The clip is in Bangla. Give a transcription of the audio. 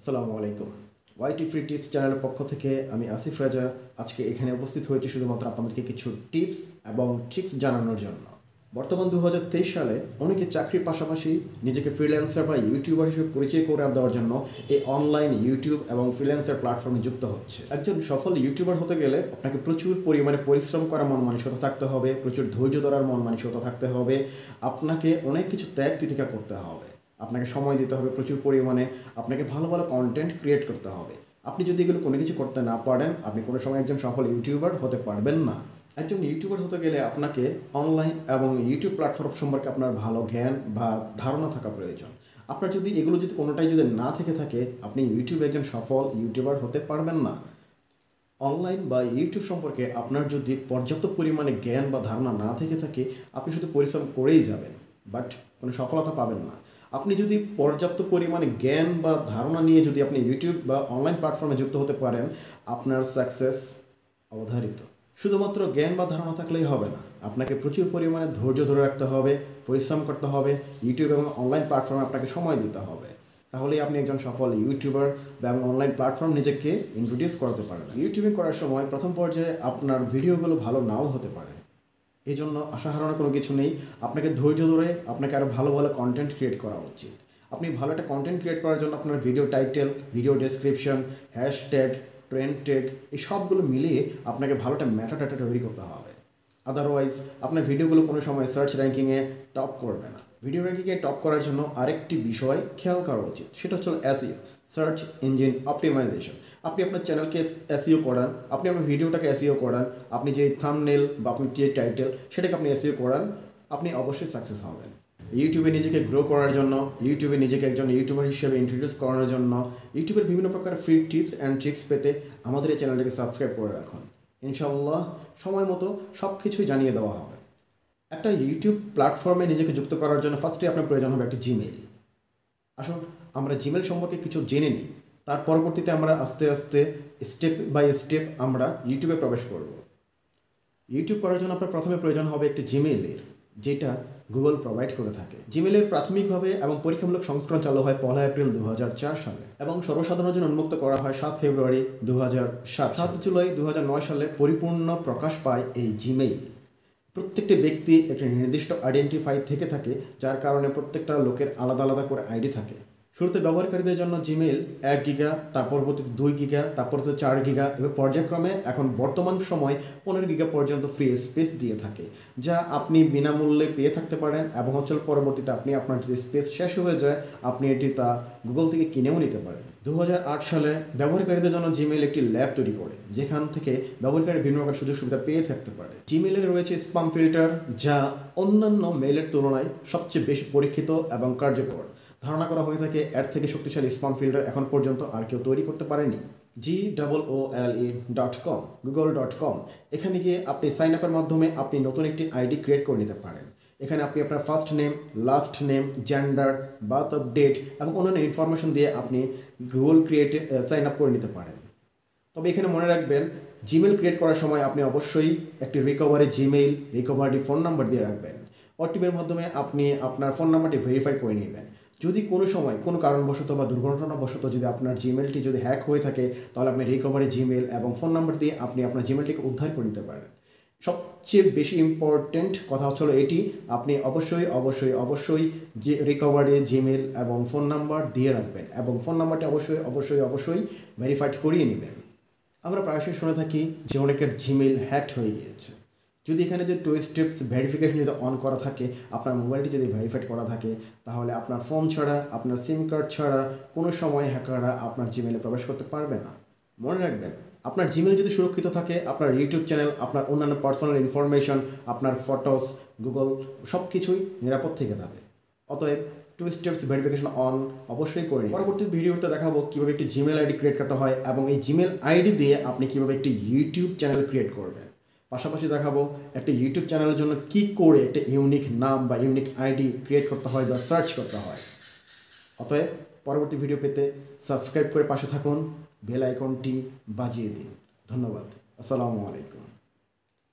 আসসালামু আলাইকুম। ওয়াইটি ফ্রি টিপস চ্যানেলের পক্ষ থেকে আমি আসিফ রাজা। আজকে এখানে উপস্থিত হয়েছি শুধুমাত্র আপনাদেরকে কিছু টিপস এবং ট্রিক্স জানানোর জন্য। বর্তমান দু হাজার তেইশ সালে অনেকে চাকরির পাশাপাশি নিজেকে ফ্রিল্যান্সার বা ইউটিউবার হিসেবে পরিচয় করে দেওয়ার জন্য এই অনলাইন ইউটিউব এবং ফ্রিল্যান্সার প্ল্যাটফর্মে যুক্ত হচ্ছে। একজন সফল ইউটিউবার হতে গেলে আপনাকে প্রচুর পরিমাণে পরিশ্রম করা মন মানসিকতা থাকতে হবে, প্রচুর ধৈর্য ধরার মন মানসিকতা থাকতে হবে, আপনাকে অনেক কিছু ত্যাগ তিতিকা করতে হবে। আপনাকে সময় দিতে হবে, প্রচুর পরিমাণে আপনাকে ভালো ভালো কন্টেন্ট ক্রিয়েট করতে হবে। আপনি যদি এগুলো কোনো কিছু করতে না পারেন, আপনি কোনো সময় একজন সফল ইউটিউবার হতে পারবেন না। একজন ইউটিউবার হতে গেলে আপনাকে অনলাইন এবং ইউটিউব প্ল্যাটফর্ম সম্পর্কে আপনার ভালো জ্ঞান বা ধারণা থাকা প্রয়োজন। আপনার যদি এগুলো যদি কোনোটাই যদি না থেকে থাকে, আপনি ইউটিউবে একজন সফল ইউটিউবার হতে পারবেন না। অনলাইন বা ইউটিউব সম্পর্কে আপনার যদি পর্যাপ্ত পরিমাণে জ্ঞান বা ধারণা না থেকে থাকে, আপনি শুধু পরিশ্রম করেই যাবেন বাট কোনো সফলতা পাবেন না। আপনি যদি পর্যাপ্ত পরিমাণে জ্ঞান বা ধারণা নিয়ে যদি আপনি ইউটিউব বা অনলাইন প্ল্যাটফর্মে যুক্ত হতে পারেন, আপনার সাকসেস অবধারিত। শুধুমাত্র জ্ঞান বা ধারণা থাকলেই হবে না, আপনাকে প্রচুর পরিমাণে ধৈর্য ধরে রাখতে হবে, পরিশ্রম করতে হবে ইউটিউব এবং অনলাইন প্ল্যাটফর্মে আপনাকে সময় দিতে হবে। তাহলেই আপনি একজন সফল ইউটিউবার এবং অনলাইন প্ল্যাটফর্ম নিজেকে ইন্ট্রোডিউস করাতে পারবেন। ইউটিউবিং করার সময় প্রথম পর্যায়ে আপনার ভিডিওগুলো ভালো নাও হতে পারে। এই জন্য আশা কোনো কিছু নেই। আপনাকে ধৈর্য ধরে আপনাকে আরও ভালো ভালো কন্টেন্ট ক্রিয়েট করা উচিত। আপনি ভালো একটা কন্টেন্ট ক্রিয়েট করার জন্য আপনার video title video description hashtag trend tag এই সবগুলো মিলিয়ে আপনাকে ভালো একটা ম্যাটার ট্যাটা তৈরি করতে হবে। আদারওয়াইজ আপনার ভিডিওগুলো কোনো সময় সার্চ র্যাঙ্কিংয়ে টপ করবে না। ভিডিও র্যাঙ্কিংয়ে টপ করার জন্য আরেকটি বিষয় খেয়াল করা উচিত। সেটা হচ্ছে এসইও সার্চ ইঞ্জিন অপটিমাইজেশন আপনি আপনার চ্যানেলকে এসইও করান, আপনি আপনার ভিডিওটাকে এসইও করান, আপনি যে থামনেল বা আপনি যে টাইটেল সেটাকে আপনি এসইও করান, আপনি অবশ্যই সাকসেস হবেন। ইউটিউবে নিজেকে গ্রো করার জন্য ইউটিউবে নিজেকে একজন ইউটিউবার হিসেবে ইন্ট্রোডিউস করানোর জন্য ইউটিউবের বিভিন্ন প্রকার ফ্রি টিপস অ্যান্ড ট্রিক্স পেতে আমাদের এই চ্যানেলটিকে সাবস্ক্রাইব করে রাখুন। ইনশাল্লাহ সময় মতো সব কিছুই জানিয়ে দেওয়া হবে। একটা ইউটিউব প্ল্যাটফর্মে নিজেকে যুক্ত করার জন্য ফার্স্টে আপনার প্রয়োজন হবে একটা জিমেল আসুন, আমরা জিমেল সম্পর্কে কিছু জেনে নিই। তার পরবর্তীতে আমরা আস্তে আস্তে স্টেপ বাই স্টেপ আমরা ইউটিউবে প্রবেশ করব। ইউটিউব করার জন্য আপনার প্রথমে প্রয়োজন হবে একটি জিমেলের যেটা গুগল প্রোভাইড করে থাকে। জিমেলের প্রাথমিকভাবে এবং পরীক্ষামূলক সংস্করণ চালু হয় পয়লা এপ্রিল দু হাজার চার সালে এবং সর্বসাধারণের জন্য উন্মুক্ত করা হয় সাত ফেব্রুয়ারি দু সাত সাত জুলাই দু হাজার নয় সালে পরিপূর্ণ প্রকাশ পায় এই জিমেইল প্রত্যেকটি ব্যক্তি একটি নির্দিষ্ট আইডেন্টিফাই থেকে থাকে, যার কারণে প্রত্যেকটা লোকের আলাদা আলাদা করে আইডি থাকে। শুরুতে ব্যবহারকারীদের জন্য জিমেল এক গিগা তার পরবর্তীতে দুই গিগা তারপর চার গিগা এবং পর্যায়ক্রমে এখন বর্তমান সময় পনেরো গিগা পর্যন্ত ফ্রি স্পেস দিয়ে থাকে, যা আপনি বিনামূল্যে পেয়ে থাকতে পারেন এবং অঞ্চল পরবর্তীতে আপনি আপনার যদি স্পেস শেষ হয়ে যায়, আপনি এটি তা গুগল থেকে কিনেও নিতে পারেন। দু হাজার আট সালে ব্যবহারকারীদের জন্য জিমেল একটি ল্যাব তৈরি করে, যেখান থেকে ব্যবহারকারী বিভিন্ন প্রকার সুযোগ সুবিধা পেয়ে থাকতে পারে। জিমেলের রয়েছে স্পাম ফিল্টার যা অন্যান্য মেইলের তুলনায় সবচেয়ে বেশি পরীক্ষিত এবং কার্যকর। ধারণা করা হয়ে থাকে, এর থেকে শক্তিশালী স্পাম ফিল্টার এখন পর্যন্ত আর কেউ তৈরি করতে পারেনি। G double O L E dot com Google dot com এখানে গিয়ে আপনি সাইন আপের মাধ্যমে আপনি নতুন একটি আইডি ক্রিয়েট করে নিতে পারেন। এখানে আপনি আপনার first name last name gender birth of date এবং অন্যান্য ইনফরমেশন দিয়ে আপনি গুগল ক্রিয়েট সাইন আপ করে নিতে পারেন। তবে এখানে মনে রাখবেন জিমেল ক্রিয়েট করার সময় আপনি অবশ্যই একটি recovery Gmail recovery phone number দিয়ে রাখবেন। ওটিপির মাধ্যমে আপনি আপনার ফোন নাম্বারটি ভেরিফাই করে নেবেন। যদি কোনো সময়, কোনো কারণবশত বা দুর্ঘটনাবশত যদি আপনার জিমেলটি যদি হ্যাক হয়ে থাকে, তাহলে আপনি রিকভারি জিমেল এবং ফোন নাম্বার দিয়ে আপনি আপনার জিমেলটিকে উদ্ধার করে নিতে পারেন। সবচেয়ে বেশি ইম্পর্টেন্ট কথা হচ্ছিল এটি। আপনি অবশ্যই অবশ্যই অবশ্যই যে রিকভারি জিমেল এবং ফোন নাম্বার দিয়ে রাখবেন এবং ফোন নাম্বারটি অবশ্যই অবশ্যই অবশ্যই ভেরিফাইড করিয়ে নেবেন। আমরা প্রায়শই শুনে থাকি যে অনেকের জিমেল হ্যাকড হয়ে গিয়েছে। যদি এখানে যে টু স্টেপস ভেরিফিকেশন যদি অন করা থাকে, আপনার মোবাইলটি যদি ভেরিফাইড করা থাকে, তাহলে আপনার ফোন ছাড়া, আপনার সিম কার্ড ছাড়া কোনো সময় হ্যাকাররা আপনার জিমেলে প্রবেশ করতে পারবে না। মনে রাখবেন, আপনার জিমেল যদি সুরক্ষিত থাকে, আপনার ইউটিউব চ্যানেল আপনার অন্যান্য পার্সোনাল ইনফরমেশন আপনার ফটোস গুগল সব কিছুই নিরাপদ থেকে যাবে। অতএব টু স্টেপস ভেরিফিকেশন অন অবশ্যই করে নিন। পরবর্তী ভিডিওতে দেখাবো কীভাবে একটি জিমেল আইডি ক্রিয়েট করতে হয় এবং এই জিমেল আইডি দিয়ে আপনি কীভাবে একটি ইউটিউব চ্যানেল ক্রিয়েট করবেন। পাশাপাশি দেখাবো একটা ইউটিউব চ্যানেলের জন্য কি করে একটা ইউনিক নাম বা ইউনিক আইডি ক্রিয়েট করতে হয় বা সার্চ করতে হয়। অতএব পরবর্তী ভিডিও পেতে সাবস্ক্রাইব করে পাশে থাকুন বেল আইকনটি বাজিয়ে দিন। ধন্যবাদ। আসসালামু আলাইকুম।